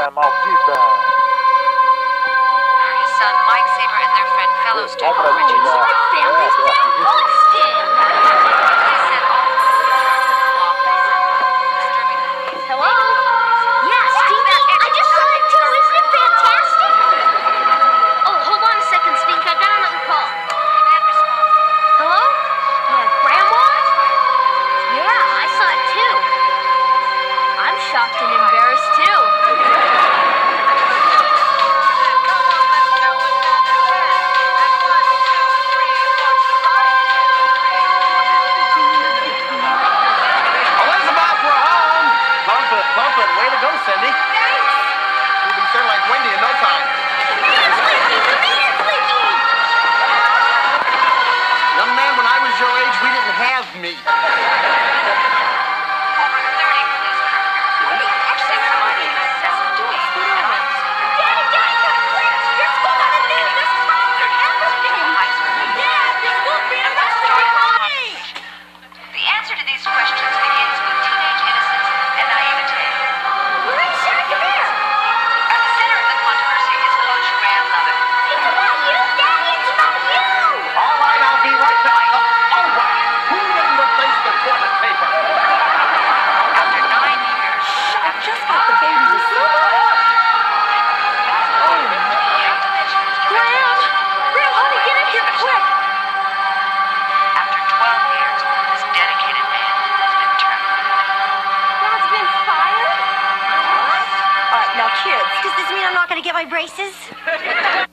time, off G time. His son Mike Saber and their friend Richards. My family's. Hello? I just saw it too. Isn't it fantastic? Oh, hold on a second, I got another call. Hello? Yeah, Grandma? Yeah, I saw it too. I'm shocked and embarrassed too. love me. kids. Does this mean I'm not going to get my braces?